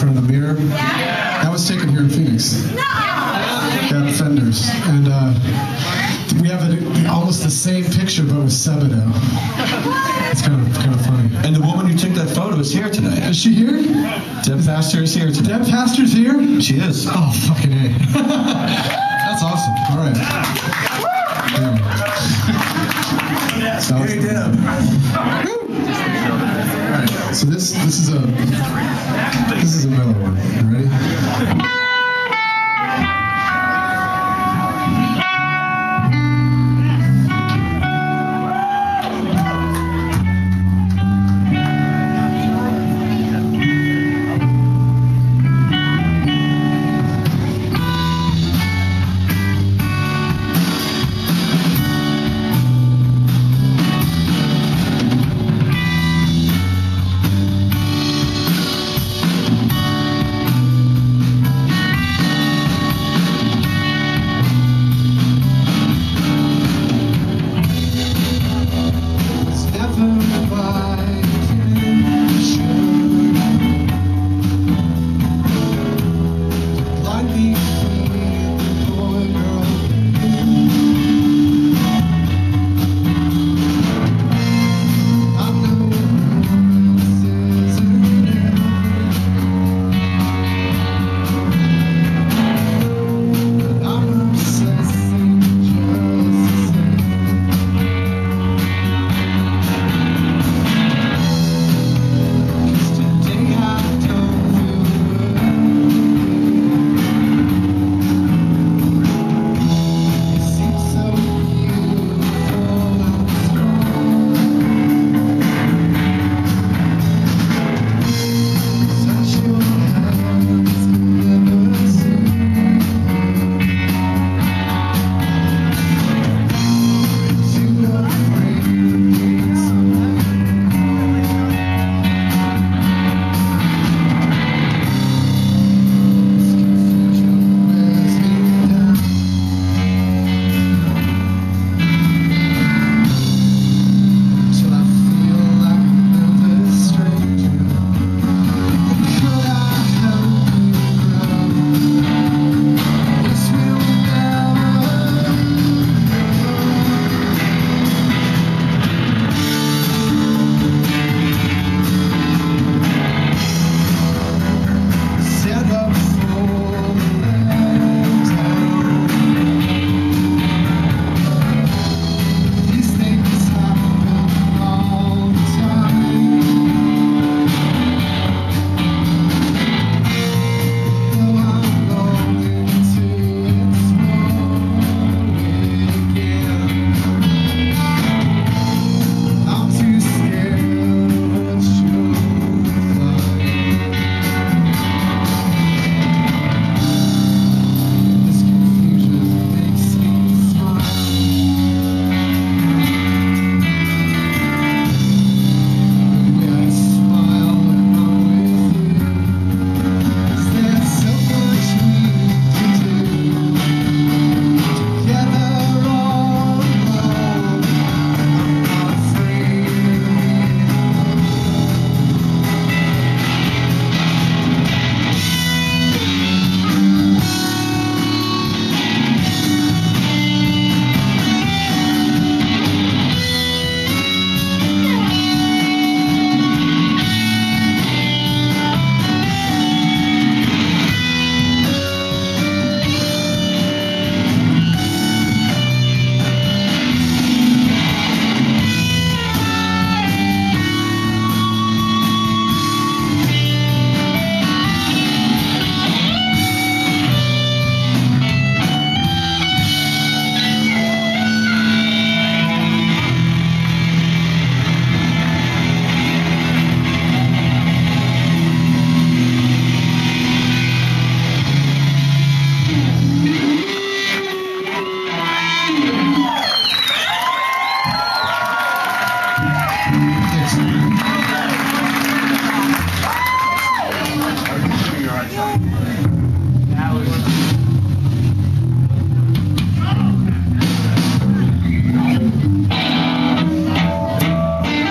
front of the mirror. That was taken here in Phoenix. Got Fenders, and uh, we have a, almost the same picture, but with Sebadoh. It's kind of kind of funny. And the woman who took that photo is here tonight. Is she here? Deb Pastor is here tonight. Deb Pastor's here? She is. Oh, fucking A. this? This is a this is a mellow one. You ready?